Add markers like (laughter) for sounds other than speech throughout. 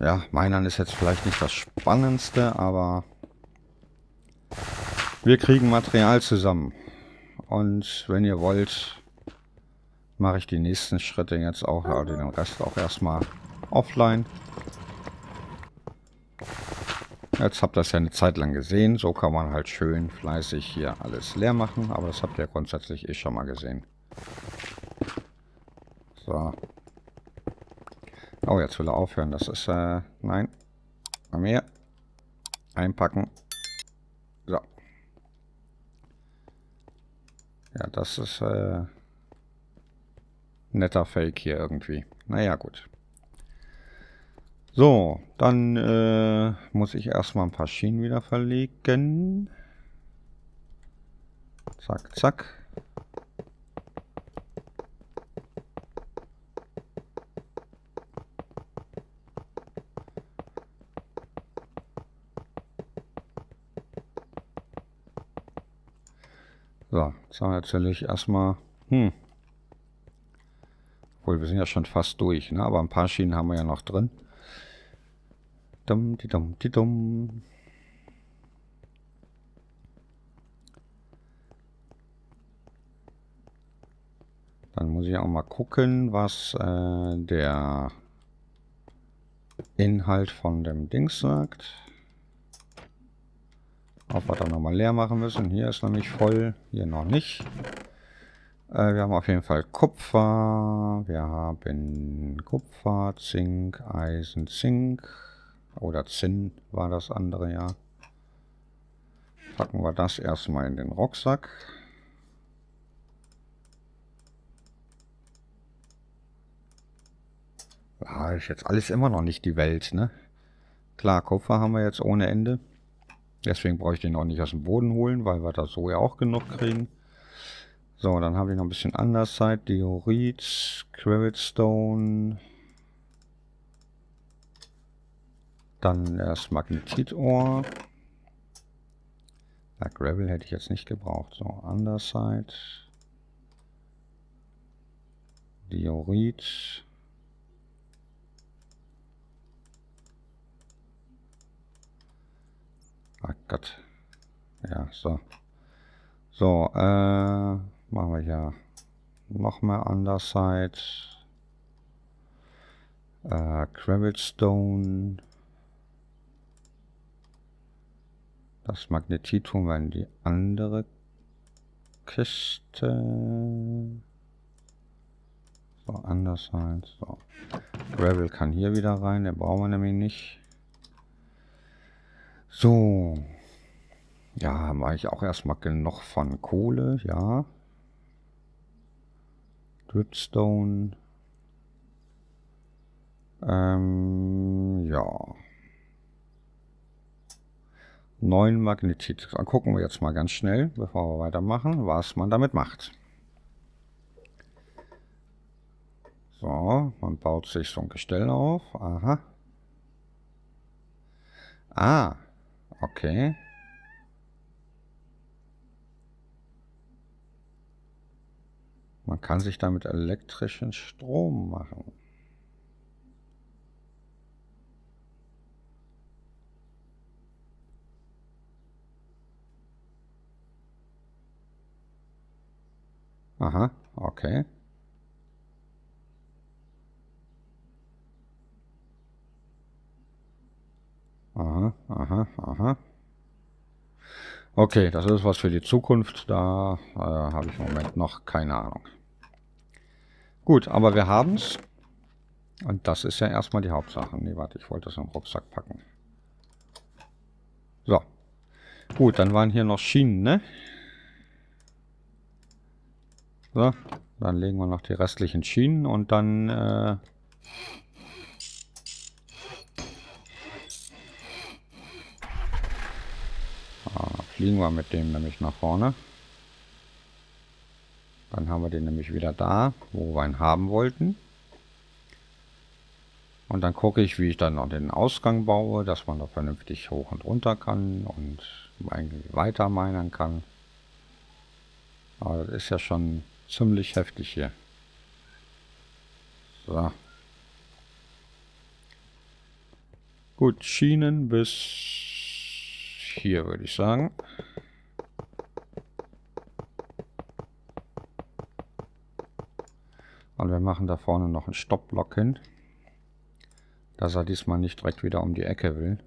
Ja, Minern ist jetzt vielleicht nicht das Spannendste, aber wir kriegen Material zusammen. Und wenn ihr wollt, mache ich die nächsten Schritte jetzt auch, also den Rest auch erstmal offline. Jetzt habt ihr es ja eine Zeit lang gesehen. So kann man halt schön fleißig hier alles leer machen. Aber das habt ihr grundsätzlich eh schon mal gesehen. So. Oh, jetzt will er aufhören. Das ist, äh, nein. Mal mehr. Einpacken. So. Ja, das ist, äh, netter Fake hier irgendwie. Naja, gut. So, dann äh, muss ich erstmal ein paar Schienen wieder verlegen. Zack, zack. So, jetzt haben natürlich erstmal... Hm. Obwohl, wir sind ja schon fast durch, ne? Aber ein paar Schienen haben wir ja noch drin. Dum, die dum, die dum. Dann muss ich auch mal gucken, was äh, der Inhalt von dem Dings sagt. Ob wir da nochmal leer machen müssen. Hier ist nämlich voll, hier noch nicht. Äh, wir haben auf jeden Fall Kupfer. Wir haben Kupfer, Zink, Eisen, Zink. Oder Zinn war das andere ja. Packen wir das erstmal in den Rucksack. Ja, ist jetzt alles immer noch nicht die Welt, ne? Klar, Kupfer haben wir jetzt ohne Ende. Deswegen brauche ich den auch nicht aus dem Boden holen, weil wir da so ja auch genug kriegen. So, dann habe ich noch ein bisschen Andersheit, Diorit, Gravelstone, Dann das Magnetitohr. Ja, Gravel hätte ich jetzt nicht gebraucht. So, Underside. Diorit. Ach Gott. Ja, so. So, äh, machen wir ja noch mehr Underside. Äh, Gravelstone. Das Magnetitum war in die andere Kiste. So, anders halt. So. Gravel kann hier wieder rein, den brauchen wir nämlich nicht. So. Ja, mache ich auch erstmal genug von Kohle, ja. Dripstone. Ähm, ja. Neuen Magnetit. Dann gucken wir jetzt mal ganz schnell, bevor wir weitermachen, was man damit macht. So, man baut sich so ein Gestell auf. Aha. Ah, okay. Man kann sich damit elektrischen Strom machen. Aha, okay. Aha, aha. Okay, das ist was für die Zukunft. Da äh, habe ich im Moment noch keine Ahnung. Gut, aber wir haben es. Und das ist ja erstmal die Hauptsache. Nee, warte, ich wollte das in den Rucksack packen. So. Gut, dann waren hier noch Schienen, ne? So, dann legen wir noch die restlichen Schienen und dann äh, fliegen wir mit dem nämlich nach vorne. Dann haben wir den nämlich wieder da, wo wir ihn haben wollten. Und dann gucke ich, wie ich dann noch den Ausgang baue, dass man da vernünftig hoch und runter kann und eigentlich weiter minern kann. Aber das ist ja schon ziemlich heftig hier. So. Gut, Schienen bis hier, würde ich sagen. Und wir machen da vorne noch einen Stoppblock hin. Dass er diesmal nicht direkt wieder um die Ecke will.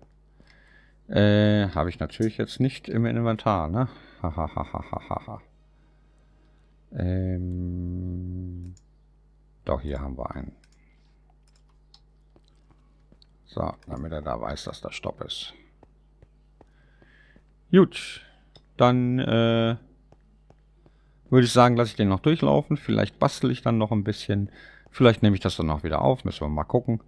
Äh, habe ich natürlich jetzt nicht im Inventar, ne? Hahaha. ähm, doch, hier haben wir einen. So, damit er da weiß, dass da Stopp ist. Gut, dann äh, würde ich sagen, lasse ich den noch durchlaufen. Vielleicht bastel ich dann noch ein bisschen. Vielleicht nehme ich das dann noch wieder auf. Müssen wir mal gucken.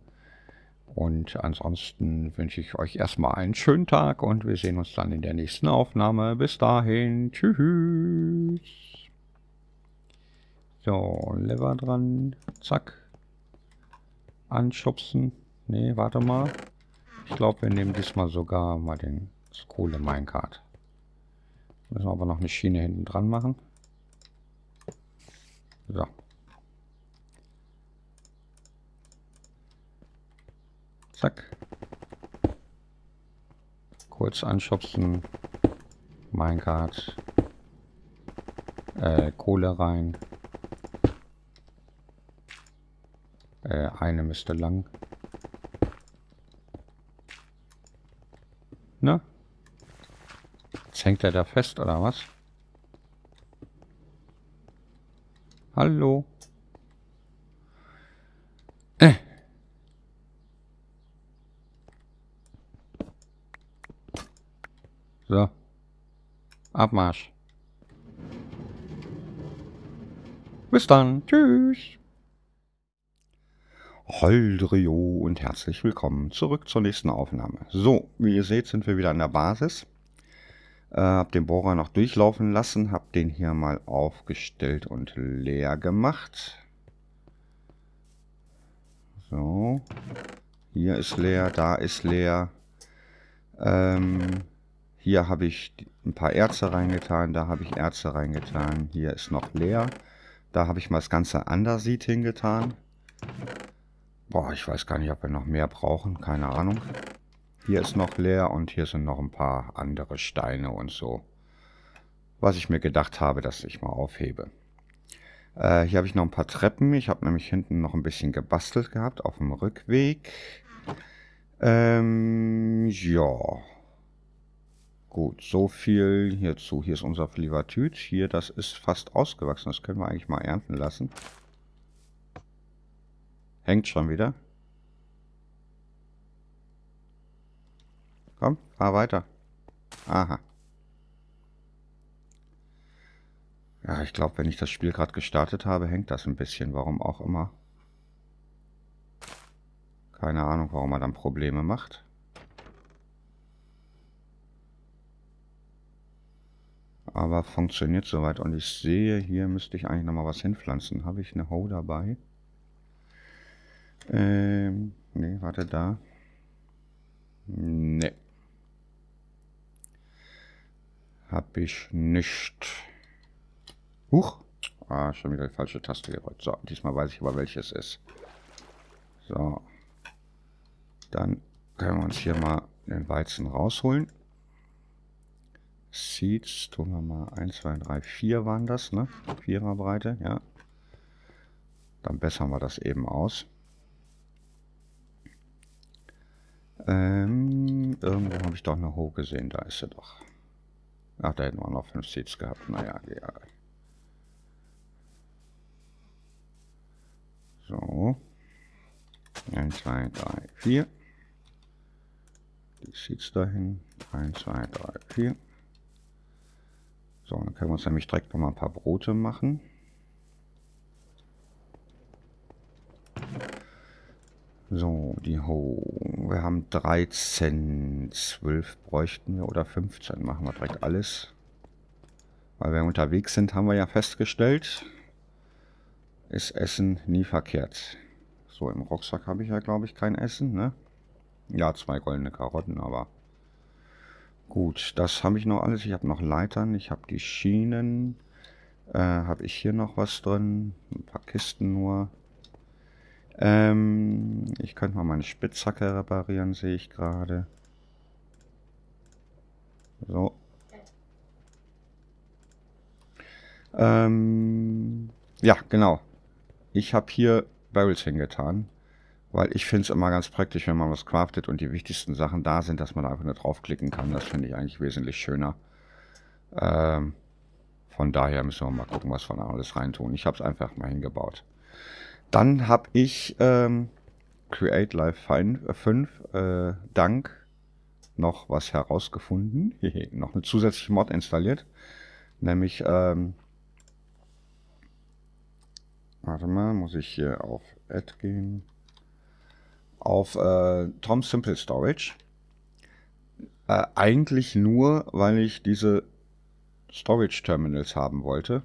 Und ansonsten wünsche ich euch erstmal einen schönen Tag und wir sehen uns dann in der nächsten Aufnahme. Bis dahin. Tschüss. So, Lever dran. Zack. Anschubsen. Nee, warte mal. Ich glaube, wir nehmen diesmal sogar mal den Kohle-Minecart. Müssen wir aber noch eine Schiene hinten dran machen. So. Zack. Kurz anschubsen. Minecart. Äh, Kohle rein. Äh, eine müsste lang. Ne? Jetzt hängt er da fest, oder was? Hallo? Äh. So. Abmarsch. Bis dann. Tschüss. Holdrio und herzlich willkommen zurück zur nächsten Aufnahme. So, wie ihr seht, sind wir wieder an der Basis. Äh, hab den Bohrer noch durchlaufen lassen, hab den hier mal aufgestellt und leer gemacht. So, hier ist leer, da ist leer. Ähm, hier habe ich ein paar Erze reingetan, da habe ich Erze reingetan. Hier ist noch leer. Da habe ich mal das ganze Underseed hingetan. Boah, ich weiß gar nicht, ob wir noch mehr brauchen. Keine Ahnung. Hier ist noch leer und hier sind noch ein paar andere Steine und so. Was ich mir gedacht habe, dass ich mal aufhebe. Äh, hier habe ich noch ein paar Treppen. Ich habe nämlich hinten noch ein bisschen gebastelt gehabt auf dem Rückweg. Ähm, ja. Gut, so viel hierzu. Hier ist unser Flivatüt. Hier, das ist fast ausgewachsen. Das können wir eigentlich mal ernten lassen. Hängt schon wieder. Komm, fahr weiter. Aha. Ja, ich glaube, wenn ich das Spiel gerade gestartet habe, hängt das ein bisschen. Warum auch immer. Keine Ahnung, warum er dann Probleme macht. Aber funktioniert soweit. Und ich sehe, hier müsste ich eigentlich nochmal was hinpflanzen. Habe ich eine Hoe dabei? Ähm, nee, warte da. Nee. Hab ich nicht. Huch. Ah, schon wieder die falsche Taste gerollt. So, diesmal weiß ich aber, welches ist. So. Dann können wir uns hier mal den Weizen rausholen. Seeds tun wir mal 1, 2, 3, 4 waren das, ne? Vierer Breite, ja. Dann bessern wir das eben aus. Ähm, irgendwo habe ich doch eine Ho gesehen, da ist sie doch. Ach, da hätten wir noch 5 Seeds gehabt, naja, egal. So. 1, 2, 3, 4. Die Seeds dahin. 1, 2, 3, 4. So, dann können wir uns nämlich direkt noch mal ein paar Brote machen. So, die Ho. Wir haben 13, 12 bräuchten wir oder 15. Machen wir direkt alles. Weil wir unterwegs sind, haben wir ja festgestellt, ist Essen nie verkehrt. So, im Rucksack habe ich ja, glaube ich, kein Essen, ne? Ja, zwei goldene Karotten, aber Gut, das habe ich noch alles. Ich habe noch Leitern, ich habe die Schienen. Äh, habe ich hier noch was drin? Ein paar Kisten nur. Ähm, ich könnte mal meine Spitzhacke reparieren, sehe ich gerade. So. Ähm, ja, genau. Ich habe hier Barrels hingetan, weil ich finde es immer ganz praktisch, wenn man was craftet und die wichtigsten Sachen da sind, dass man einfach nur draufklicken kann. Das finde ich eigentlich wesentlich schöner. Ähm, von daher müssen wir mal gucken, was wir da alles reintun. Ich habe es einfach mal hingebaut. Dann habe ich ähm, Create Live 5 äh, dank noch was herausgefunden. (laughs) noch eine zusätzliche Mod installiert. Nämlich, ähm, warte mal, muss ich hier auf Add gehen. Auf äh, Tom Simple Storage. Äh, eigentlich nur, weil ich diese Storage Terminals haben wollte.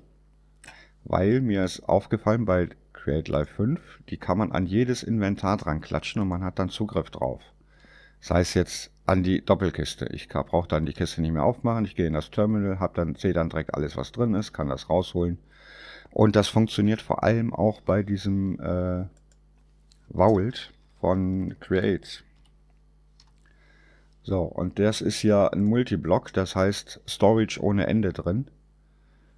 Weil mir ist aufgefallen bei Create Live 5, die kann man an jedes Inventar dran klatschen und man hat dann Zugriff drauf. Sei es jetzt an die Doppelkiste. Ich brauche dann die Kiste nicht mehr aufmachen. Ich gehe in das Terminal, hab dann, sehe dann direkt alles, was drin ist, kann das rausholen. Und das funktioniert vor allem auch bei diesem äh, Vault von Create. So, und das ist ja ein Multiblock, das heißt Storage ohne Ende drin.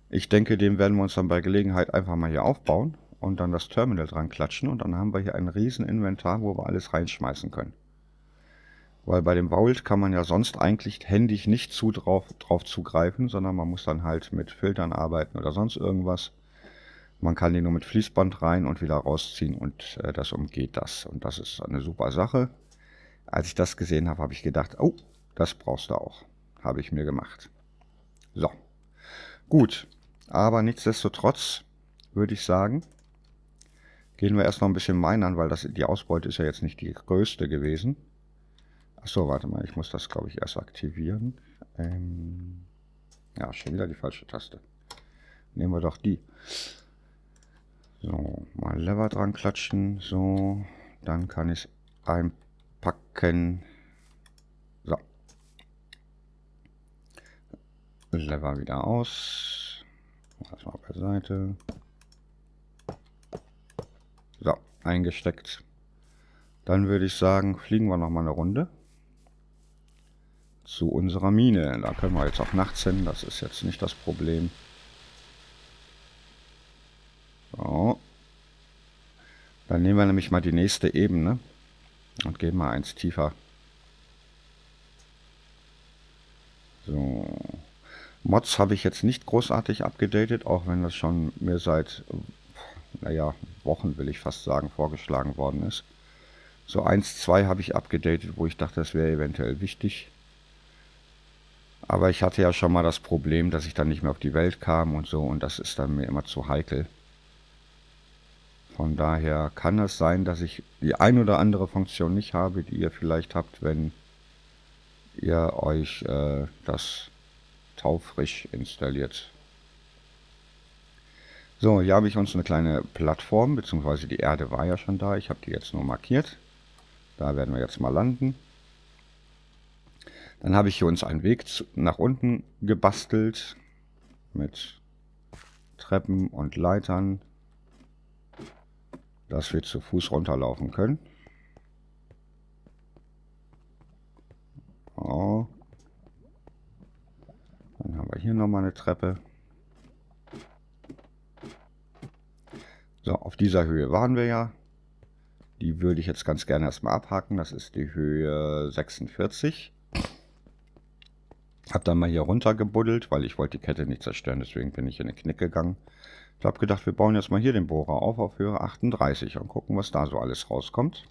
Ich denke, den werden wir uns dann bei Gelegenheit einfach mal hier aufbauen und dann das Terminal dran klatschen und dann haben wir hier ein riesen Inventar, wo wir alles reinschmeißen können. Weil bei dem Vault kann man ja sonst eigentlich händig nicht zu drauf, drauf zugreifen, sondern man muss dann halt mit Filtern arbeiten oder sonst irgendwas. Man kann die nur mit Fließband rein und wieder rausziehen und äh, das umgeht das. Und das ist eine super Sache. Als ich das gesehen habe, habe ich gedacht, oh, das brauchst du auch. Habe ich mir gemacht. So. Gut. Aber nichtsdestotrotz würde ich sagen, gehen wir erst noch ein bisschen minern, weil das, die Ausbeute ist ja jetzt nicht die größte gewesen. Achso, warte mal, ich muss das glaube ich erst aktivieren. Ähm, ja, schon wieder die falsche Taste. Nehmen wir doch die. So, mal Lever dran klatschen. So, dann kann ich es einpacken. So. Lever wieder aus. Das mal beiseite. So, eingesteckt. Dann würde ich sagen, fliegen wir noch mal eine Runde zu unserer Mine. Da können wir jetzt auch nachts hin, das ist jetzt nicht das Problem. So. Dann nehmen wir nämlich mal die nächste Ebene und gehen mal eins tiefer. So. Mods habe ich jetzt nicht großartig abgedatet, auch wenn das schon mir seit, naja, Wochen will ich fast sagen, vorgeschlagen worden ist. So 1, 2 habe ich abgedatet, wo ich dachte, das wäre eventuell wichtig. Aber ich hatte ja schon mal das Problem, dass ich dann nicht mehr auf die Welt kam und so und das ist dann mir immer zu heikel. Von daher kann es sein, dass ich die ein oder andere Funktion nicht habe, die ihr vielleicht habt, wenn ihr euch äh, das taufrisch installiert. So, hier habe ich uns eine kleine Plattform, beziehungsweise die Erde war ja schon da. Ich habe die jetzt nur markiert. Da werden wir jetzt mal landen. Dann habe ich hier uns einen Weg nach unten gebastelt mit Treppen und Leitern, dass wir zu Fuß runterlaufen können. Oh. Dann haben wir hier nochmal eine Treppe. So, auf dieser Höhe waren wir ja. Die würde ich jetzt ganz gerne erstmal abhaken. Das ist die Höhe 46. Hab dann mal hier runter gebuddelt, weil ich wollte die Kette nicht zerstören, deswegen bin ich in den Knick gegangen. Ich habe gedacht, wir bauen jetzt mal hier den Bohrer auf auf Höhe 38 und gucken, was da so alles rauskommt.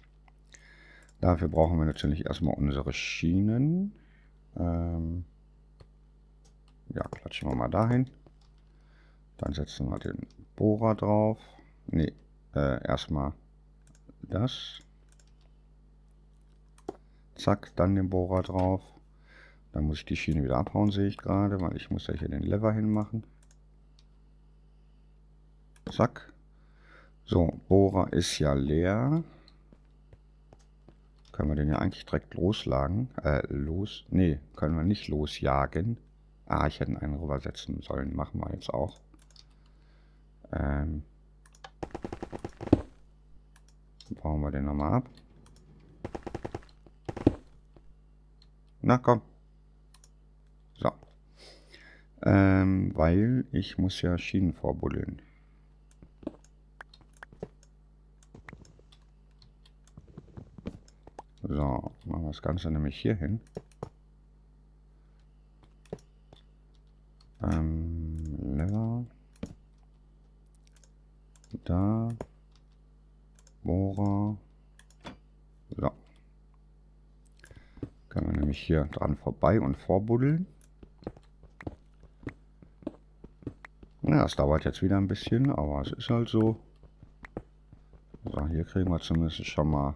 Dafür brauchen wir natürlich erstmal unsere Schienen. Ähm ja, klatschen wir mal dahin. Dann setzen wir den Bohrer drauf. Ne, äh, erstmal das. Zack, dann den Bohrer drauf. Dann muss ich die Schiene wieder abhauen, sehe ich gerade, weil ich muss ja hier den Lever hinmachen. Zack. So, Bohrer ist ja leer. Können wir den ja eigentlich direkt loslagen. Äh, los. Nee, können wir nicht losjagen. Ah, ich hätte einen rübersetzen sollen. Machen wir jetzt auch. Ähm. Bauen wir den nochmal ab. Na komm. So. Ähm, weil ich muss ja Schienen vorbuddeln. So, machen wir das Ganze nämlich hier hin. Ähm, Lever. Da. Bohrer. So. Können wir nämlich hier dran vorbei und vorbuddeln. Ja, es dauert jetzt wieder ein bisschen, aber es ist halt so. So, hier kriegen wir zumindest schon mal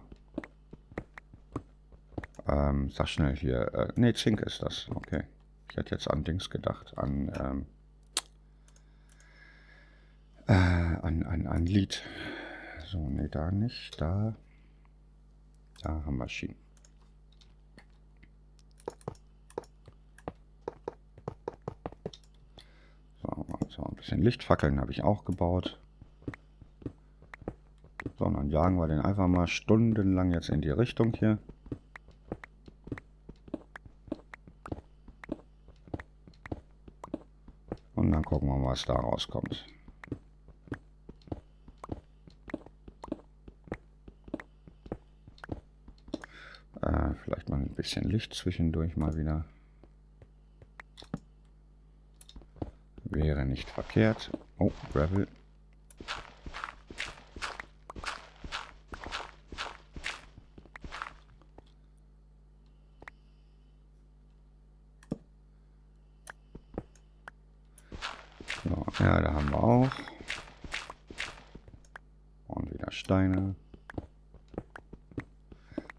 ähm, sag schnell hier. Äh, ne, Zink ist das. Okay. Ich hätte jetzt an Dings gedacht. An, ähm, äh, an, an, an Lied. So, ne, da nicht. Da. Da haben wir Schienen. So, also ein bisschen Lichtfackeln habe ich auch gebaut. So, und dann jagen wir den einfach mal stundenlang jetzt in die Richtung hier. was da rauskommt. Äh, vielleicht mal ein bisschen Licht zwischendurch mal wieder. Wäre nicht verkehrt. Oh, Gravel. Ja, da haben wir auch. Und wieder Steine.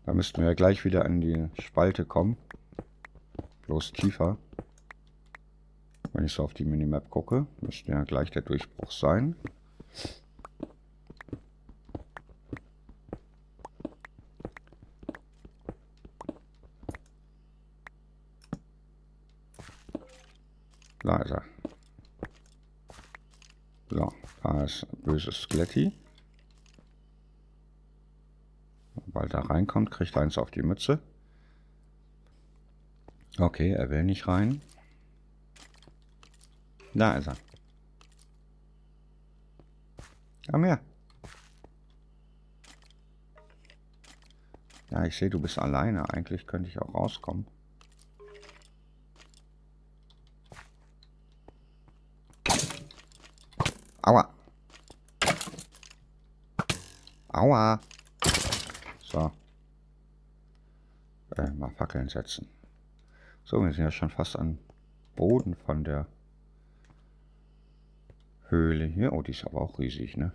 Da müssten wir ja gleich wieder in die Spalte kommen. Bloß tiefer. Wenn ich so auf die Minimap gucke, müsste ja gleich der Durchbruch sein. Da ist er. So, da ist böses Skeletti. Sobald er reinkommt, kriegt er eins auf die Mütze. Okay, er will nicht rein. Da ist er. Komm her. Ja, ich sehe, du bist alleine. Eigentlich könnte ich auch rauskommen. Aua. Aua. So. Äh, mal Fackeln setzen. So, wir sind ja schon fast am Boden von der Höhle hier. Oh, die ist aber auch riesig, ne?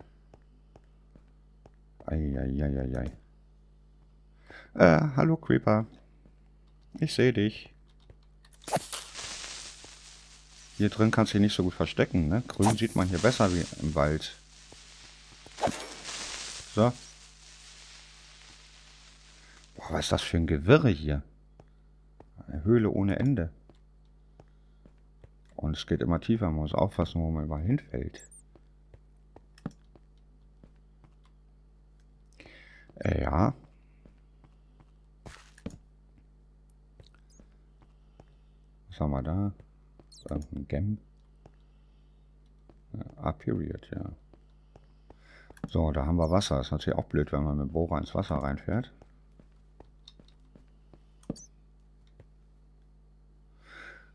Eieieiei. Äh, hallo Creeper. Ich sehe dich. Hier drin kannst du dich nicht so gut verstecken, ne? Grün sieht man hier besser wie im Wald. So. Boah, was ist das für ein Gewirre hier? Eine Höhle ohne Ende. Und es geht immer tiefer. Man muss aufpassen, wo man überall hinfällt. Äh, ja. Was haben wir da? irgendein Gem. Ja, period, ja. So, da haben wir Wasser. Das ist natürlich auch blöd, wenn man mit Bohrer ins Wasser reinfährt.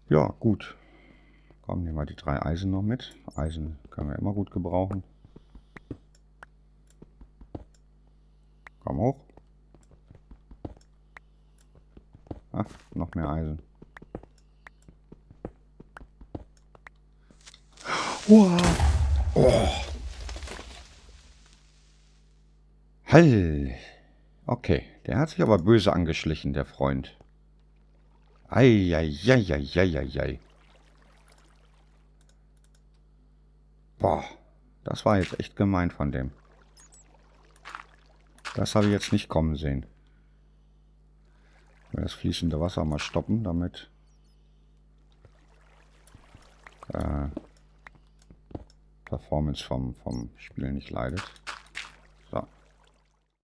Ja, gut. Komm, nehmen wir die drei Eisen noch mit. Eisen können wir immer gut gebrauchen. Komm hoch. Ach, noch mehr Eisen. Wow. Oh. Hall. Okay, der hat sich aber böse angeschlichen, der Freund. Eieieiei. Boah, das war jetzt echt gemein von dem. Das habe ich jetzt nicht kommen sehen. Das fließende Wasser mal stoppen, damit... Äh, Performance vom, vom Spiel nicht leidet.